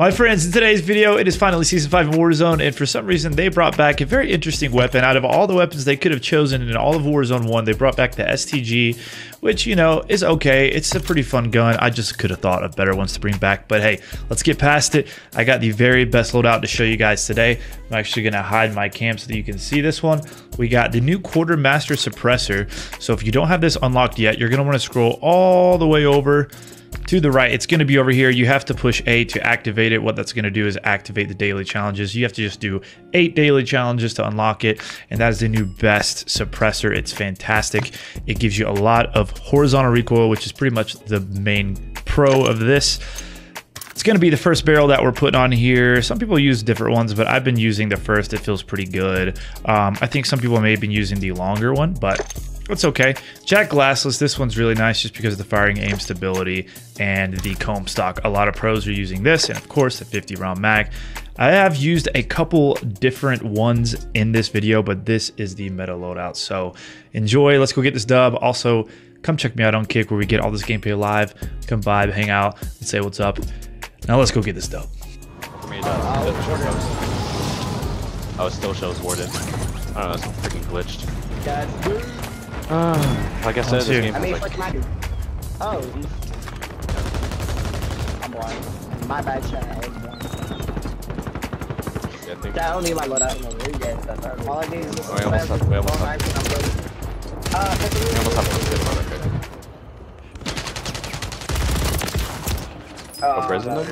My friends, in today's video, it is finally Season 5 of Warzone, and for some reason, they brought back a very interesting weapon. Out of all the weapons they could have chosen in all of Warzone 1, they brought back the STG, which, you know, is okay. It's a pretty fun gun. I just could have thought of better ones to bring back, but hey, let's get past it. I got the very best loadout to show you guys today. I'm actually going to hide my cam so that you can see this one. We got the new Quartermaster Suppressor, so if you don't have this unlocked yet, you're going to want to scroll all the way over to the right. It's going to be over here. You have to push A to activate it. What that's going to do is activate the daily challenges. You have to just do eight daily challenges to unlock it. And that is the new best suppressor. It's fantastic. It gives you a lot of horizontal recoil, which is pretty much the main pro of this. It's going to be the first barrel that we're putting on here. Some people use different ones, but I've been using the first. It feels pretty good. Um, I think some people may have been using the longer one, but it's okay. JAK Glassless, this one's really nice just because of the firing aim stability and the comb stock. A lot of pros are using this, and of course the 50 round mag. I have used a couple different ones in this video, but this is the meta loadout. So enjoy. Let's go get this dub. Also, come check me out on Kick where we get all this gameplay live. Come vibe, hang out, and say what's up. Now let's go get this dub. Oh, it still shows warded. I don't know, it's freaking glitched. Uh, like I said, this here. game I mean, like... I oh. I'm blind. My bad, chat. I was blind. I think... I don't need my loadout. No, you guys got that. All I need is this Oh, we almost have- we almost have- I'm good. Uh, We almost have to get one, okay. Uh, prison them?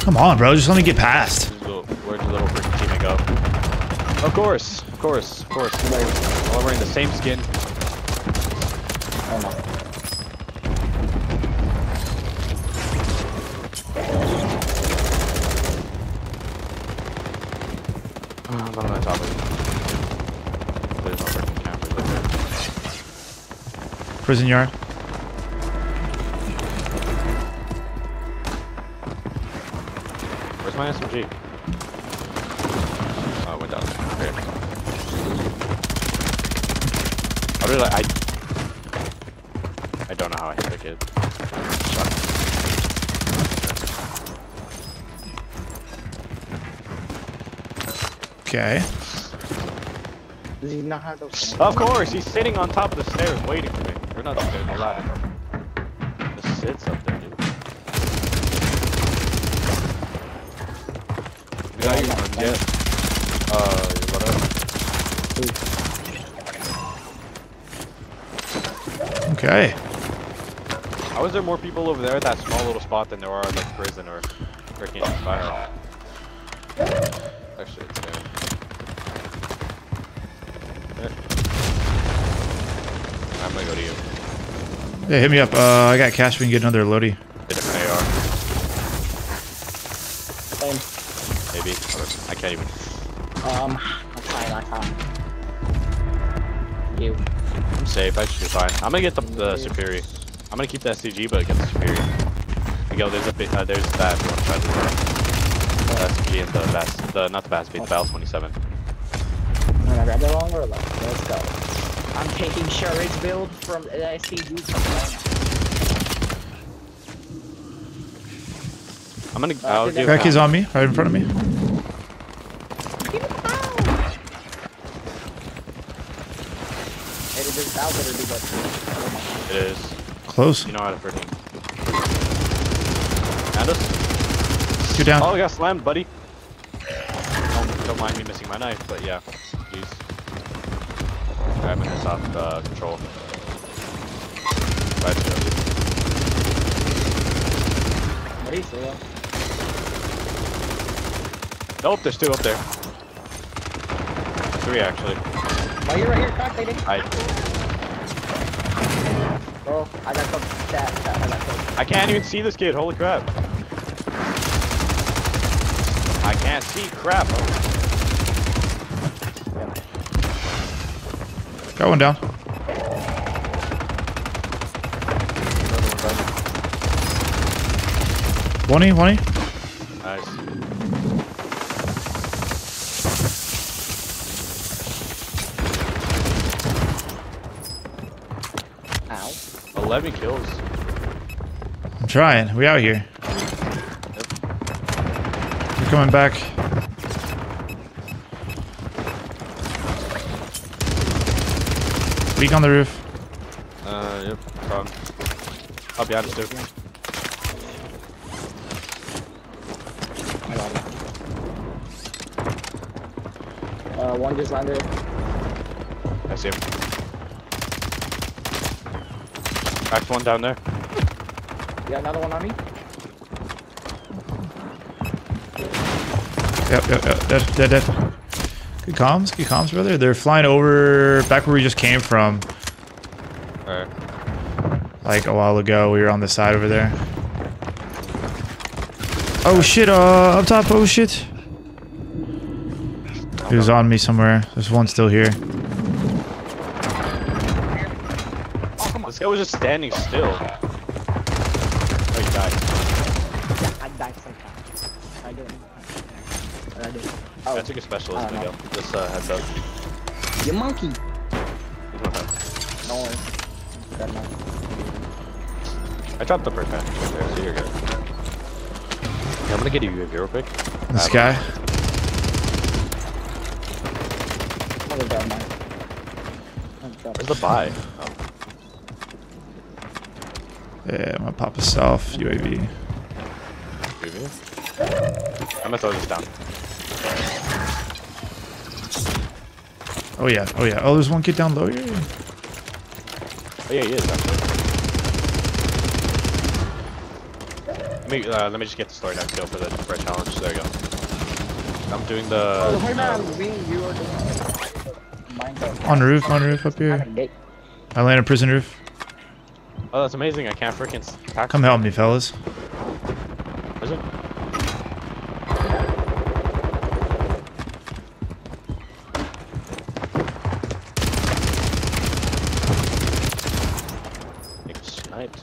Come on, bro. Just let me get past. Where's your little, where'd your little freaking teammate go? Of course, of course, of course. All wearing the same skin. Oh, no. Uh, what am There's no freaking campers right there. Prison yard. Where's my SMG? Oh, it went down. Okay. How did I... I... I don't know how I hit the kid. Okay. Does he not have those? Of course, he's sitting on top of the stairs waiting for me. Or not the stairs, the Did I even. Uh, whatever. Okay. How is there more people over there at that small little spot than there are at like prison or freaking fire? Actually, it's there. There. I'm gonna go to you. Yeah, hit me up. Uh, I got cash. We can get another Lodi. Get an AR, Same. maybe. I can't even. Um, I'm fine, I'm fine. You. I'm safe. I should be fine. I'm gonna get the, the superior. I'm gonna keep the STG, but get the superior. We go. There's a bit. Uh, there's that. You want to try the the STG and the Bass. The not the BAS-B. The BAL-27. I'm gonna grab the longer or left. Let's go. I'm taking Shurredz's build from the STG from I'm gonna. Uh, I'll did give. that- Crack is on me, right in front of me. It is out there to. It is. Close. You know how to freaking. And us. You're down. Oh, I got slammed, buddy. Don't, don't mind me missing my knife, but yeah. Jeez. Grabbing this off uh, control. Right, What do you say? Nope, there's two up there. Three actually. Oh, you're right here, crack, lady. I Bro, I got some chat, chat, I got some. I can't even see this kid. Holy crap! I can't see crap. Got one down. One one Nice. 11 kills. I'm trying. We out here. We're coming back. Weak on the roof. Uh, yep. Wrong. Up behind us, too. I got it. Uh, one just landed. I see him. Cracked one down there. Yeah, another one on me? Yep, yep, yep. Dead, dead, dead. Good comms, good comms, brother. They're flying over back where we just came from. Alright. Like a while ago, we were on the side over there. Oh shit! Uh, up top. Oh shit! He was on me somewhere. There's one still here. This guy was just standing still. Oh, he died. I died sometimes. I do. I do. Oh, I took a specialist, I don't know. Miguel. Just uh, heads up. you monkey. No worries. Good enough. I dropped the bird patch right there, so you're good. Yeah, I'm gonna get you a UAV real quick. This guy. I'll go grab mine. I'm dropping. Where's the buy? Oh, Yeah, I'm gonna pop a self UAV. UAV? I'm gonna throw this down. Oh yeah, oh yeah. Oh, there's one kid down low here. Oh yeah, he is actually. Let me uh, let me just get the story down kill for the for a challenge. There you go. I'm doing the. Oh, hey uh, man, me, you are doing On roof, on roof up here. Gate. I landed prison roof. Oh, that's amazing! I can't freaking attack. Come help me, fellas. Is it? Sniped.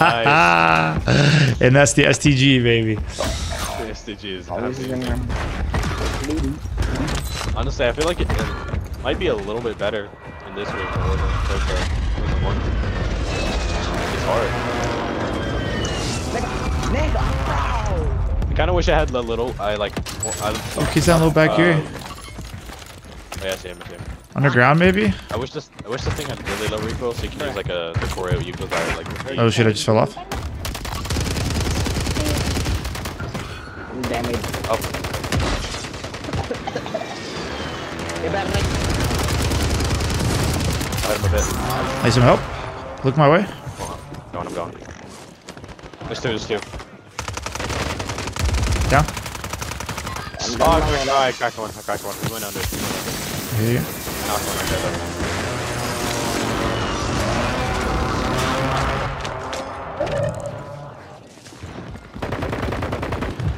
Nice. And that's the STG, baby. The STG is Always happy. in them. Honestly, I feel like it, it might be a little bit better in this way than it was in the one. It's hard. Nigga, I kind of wish I had a little. I like. Well, I, Oh, he's down low back uh, here. Oh yeah, I see him. I see him. Underground, maybe? I wish this. I wish this thing had really low recoil, so you can use like a the Coreo Euclid like. Oh shit, I just fell off. Damn it. Oh, Get back, Nick. I hit him a bit. Need some help? Look my way. Going, I'm going. There's two, there's two. Down. Oh, I cracked, oh, I cracked one. I cracked one. He went under. Here you go. Knocked one right there though.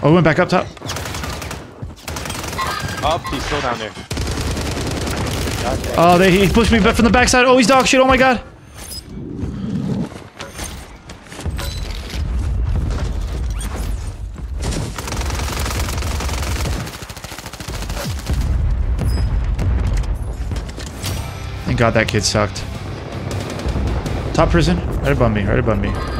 Oh, we went back up top. Up, he's still down there. Oh, they, he pushed me back from the backside. Oh, he's dog shit. Oh my god. Thank god that kid sucked. Top prison. Right above me. Right above me.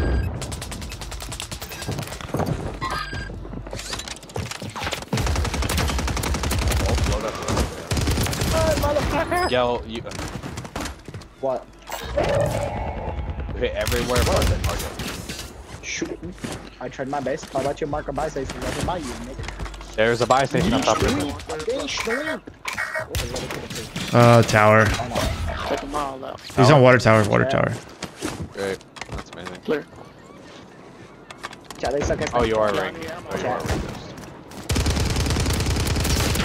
Yo, you What? hit everywhere but the target. Shoot. I tried my best. How about you mark a buy station? Let me buy you, nigga. There's a buy station on top of it. The. Uh, tower. Take them all out. He's on water tower. Water Yeah. tower. Great. That's amazing. Clear. Chat, they suck at Oh, you are Yeah, ranked. yeah, I'm Oh, you are alright. ranked.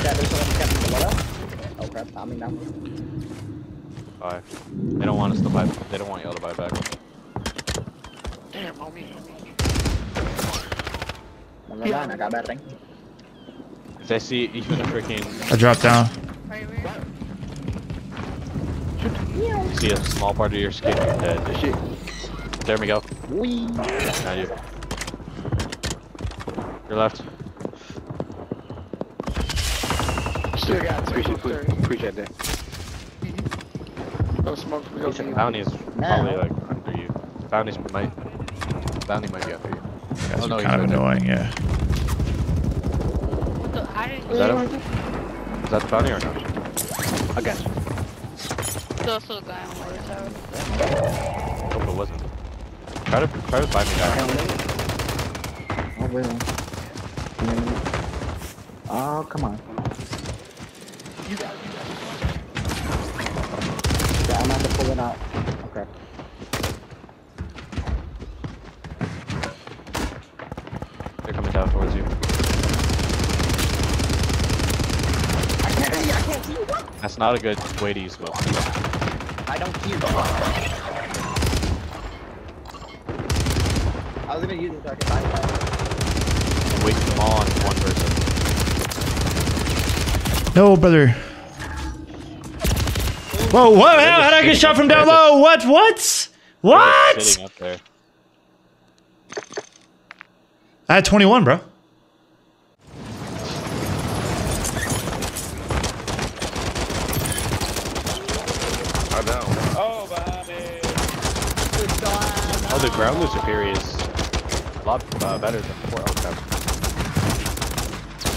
Chat, there's someone kept in the water. Crap, I mean now. Buy. They don't want us to buy. They don't want y'all to buy back. Damn, homie. Never mind, I got bad thing. If they see even a freaking I dropped down. see a small part of your skin, you're dead. Shit. There we go. Wee. Now you. Your left. Still got two. Appreciate, Appreciate appreciate that. Go smoke from your team. Bounty's probably like under you. Bounty's might. Bounty might be after you. Guys Oh, no, kind of annoying, yeah. What the- I didn't Is that him? Is that the bounty or no? I got you. There's also a guy on water tower. Hope it wasn't. Try to try to find me Can't guy. wait. Oh, really? Give me a minute. Oh, come on. Yeah, I'm about to pull it out. Okay. They're coming down towards you. I can't see, I can't see. What? That's not a good way to use smoke. I don't hear. I was gonna use it so I could find that. Waste them all on one person. No, brother. Whoa, what? How, how'd I get shot from down low? What? What? What? Sitting up there. I had 21, bro. Oh, the ground loot superior is a lot uh, better than before.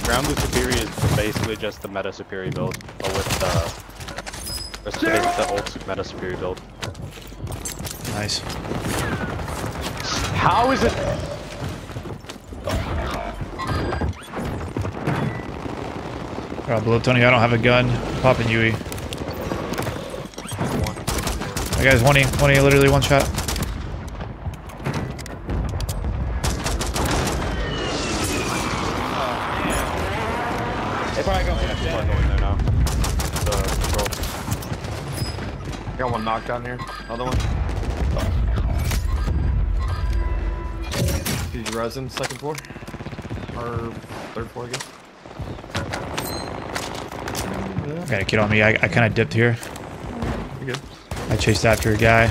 Okay. Ground loot superior is basically just the meta superior build, but with the or it's the old meta superior build. Nice. How is it? Oh, Alright, below Tony, I don't have a gun. Popping Yui. That guy's 20, 20, literally one shot. People are going there now. The control. Got one knocked down here. Another one. Did you resin second floor? Or third floor, I guess? Got a kid on me. I, I kind of dipped here. I chased after a guy.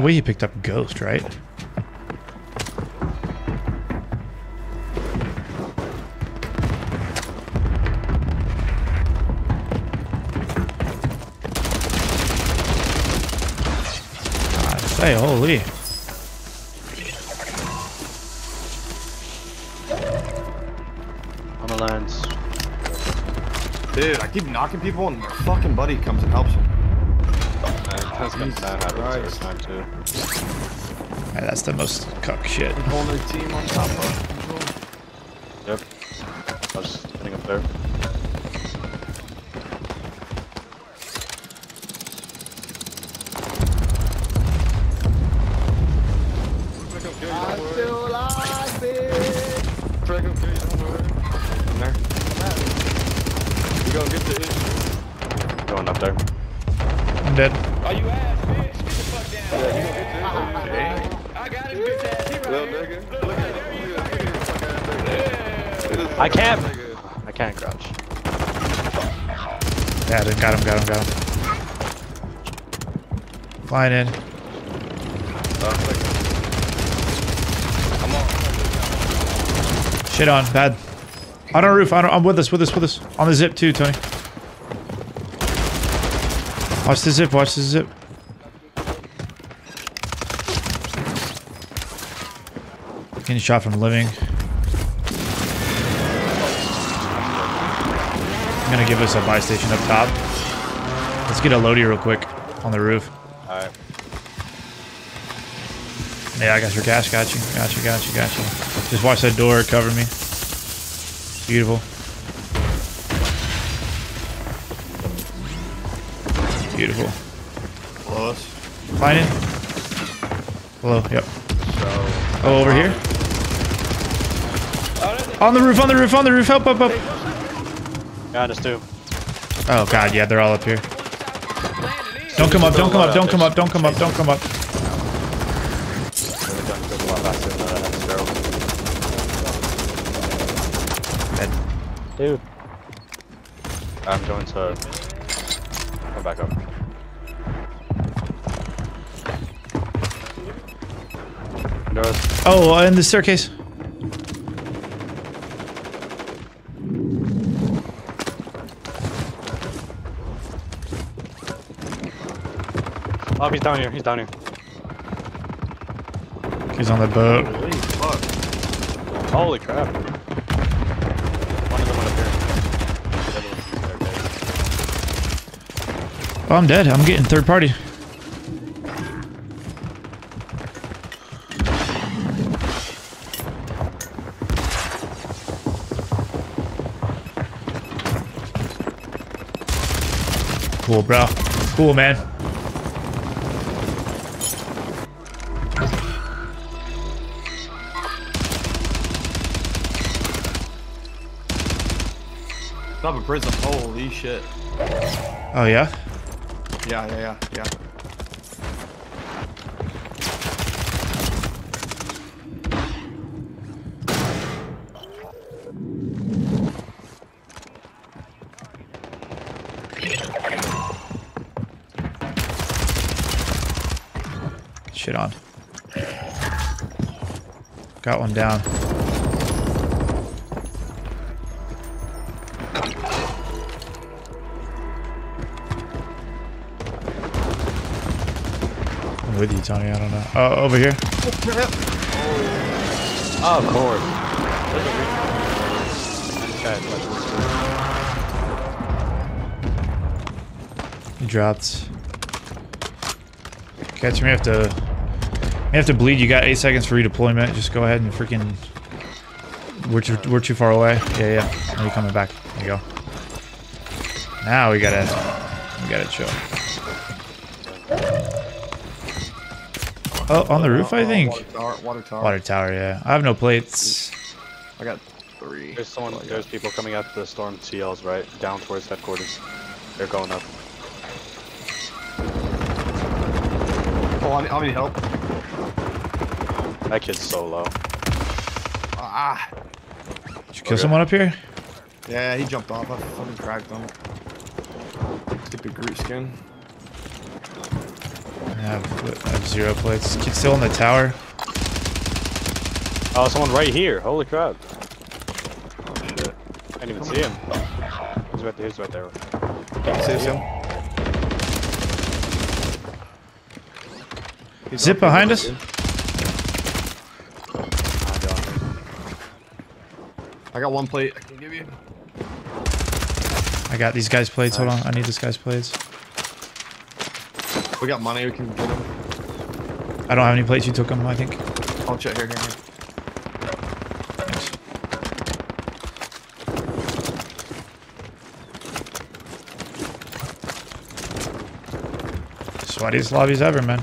The way he picked up Ghost, right? I say, holy. on the lands. Dude, I keep knocking people and their fucking buddy comes and helps them. And that's gonna Jesus that happens time too. Yeah, that's the most cuck shit. Whole new team on top of control. Yep. I was hitting up there. In there. You gonna get the. Going up there. I'm dead. I can't. I can't crouch. Yeah, I got him, got him, got him. Flying in. I'm on. Shit on, bad. On our roof, on, I'm with us, with us, with us. On the zip too, Tony. Watch the zip, watch the zip. Getting shot from living. Gonna give us a buy station up top. Let's get a loadie real quick on the roof. Alright. Yeah, I got your cash. Got you. Got you. Got you. Got you. Just watch that door. Cover me. Beautiful. Beautiful. Us. Flying in. Hello. Yep. So. Oh, over uh, here. On the roof. On the roof. On the roof. Help! Up! Up! Got us too. Oh God. Yeah, they're all up here. Don't come up. Don't come up. Don't come up. Don't come up. Don't come up. The gun goes a lot faster than the next barrel. Dead. Dude. I'm going to come back up. Under. Oh, in the staircase. Oh, he's down here. He's down here. He's on the boat. Holy fuck. Holy crap. One of them went up here. The other one's there, okay. Oh, I'm dead. I'm getting third party. Cool, bro. Cool, man. Top of prison. Holy shit. Oh, yeah? Yeah, yeah, yeah, yeah. Shit on. Got one down. With you, Tony. I don't know. Oh, over here. Oh, of course. There's a re- This guy is like- He dropped. Catch me. Have to. You have to bleed. You got eight seconds for redeployment. Just go ahead and freaking. We're too, we're too far away. Yeah, yeah. Now you coming back. There you go. Now we gotta. We gotta chill. Oh, on the roof, I Uh, think. Water tower. Water tower. Water tower. Yeah. I have no plates. I got three. There's someone. There's people coming out the storm CLs right down towards headquarters. They're going up. Oh, I need, I need help. That kid's so low. Ah. Did you kill Okay. someone up here? Yeah, he jumped off. I fucking cracked him. Stupid Groot skin. I have, I have zero plates. Kid still in the tower. Oh, someone right here. Holy crap. Oh shit. I didn't even see him. He's right there. He's right there. Save him. He's Zip behind us. I got one plate. I can give you. I got these guys' plates. Hold on. I need this guy's plates. We got money. We can get them. I don't have any plates. You took them, I think. I'll check here. Here. here. Thanks. Sweatiest lobbies ever, man.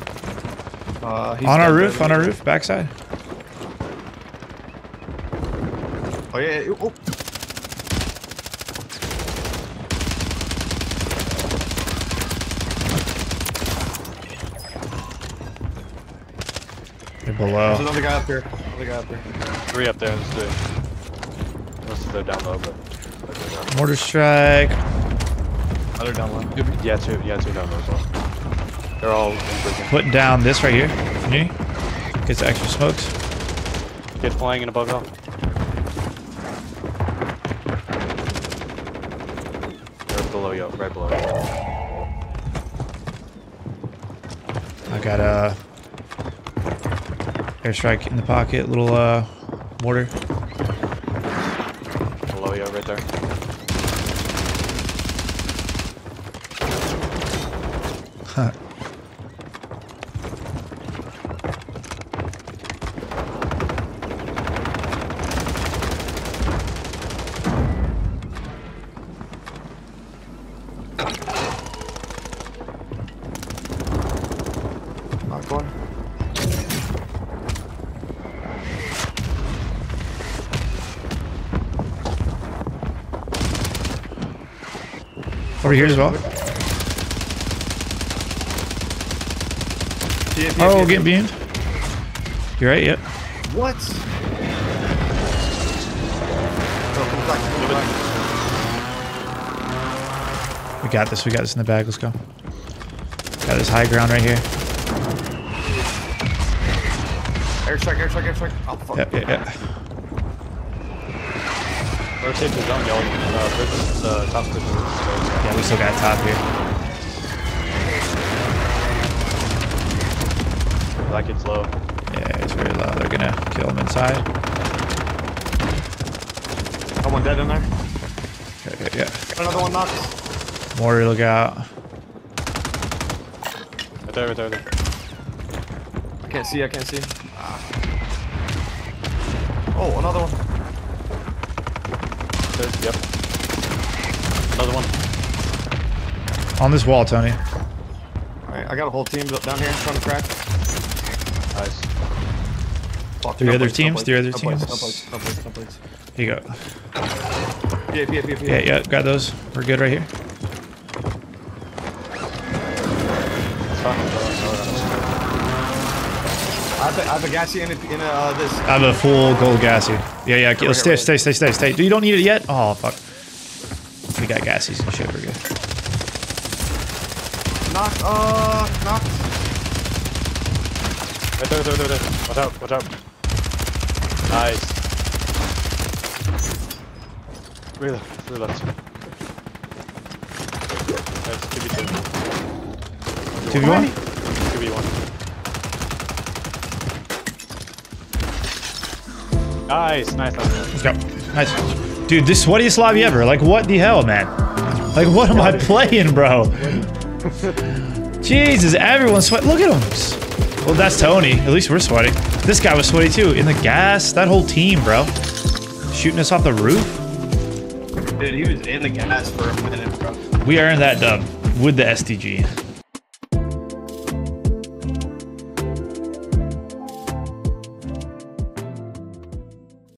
Uh, he's on our roof, on our roof, backside. Oh yeah. yeah. Oh. They're There's another guy up here. Another guy up here. Three up there. There's three. Most of they're down low, but. Mortar strike. Other down low. Yeah, two. Yeah, two down low as well. They're all in prison. Putting down this right here. get Gets extra smokes. Get flying in above hill. They're below you, right below you. I got a airstrike in the pocket. Little uh mortar. Over here as well. TNT, Oh, TNT. getting beamed. You're right. Yep. What? Come back, come back. We got this. We got this in the bag. Let's go. Got this high ground right here. Airstrike, airstrike, airstrike. Oh, fuck. Yep, yeah, yeah. Or safe the zone, y'all. Uh, prison, the top prison. Yeah, we still got top here. Black kid's low. Yeah, it's very low. They're gonna kill him inside. Someone dead in there. Okay, okay, yeah. Another one knocked. Mortar, look out. Right there, right there, right there. I can't see, I can't see. Ah. Oh, another one. There, Yep. Another one. On this wall, Tony. Alright, I got a whole team down here trying to crack. Nice. Fuck, Three no other place, teams, place, three other no teams. No place, no place, no place. Here you go. Yeah, yeah, yeah, Yeah, yeah, got those. We're good right here. It's fine. I have, a, I have a gassy in, a, in a, uh, this. I have a full gold gassy. Yeah, yeah. here, stay, right stay, stay, stay, stay. You don't need it yet? Oh, fuck. We got gassies and shit. We're good. Knock, uh, knock. Right there, right there, there. Watch out, watch out. Nice. Really left, really left. 2v2. 2v1? 2v1. Nice, nice, nice. Let's go. Nice. Dude, this sweatiest lobby ever. Like, what the hell, man? Like, what am I playing, bro? Jesus, everyone's sweat. Look at him. Well, that's Tony. At least we're sweaty. This guy was sweaty too. In the gas, that whole team, bro. Shooting us off the roof. Dude, he was in the gas for a minute, bro. We earned that dub with the STG.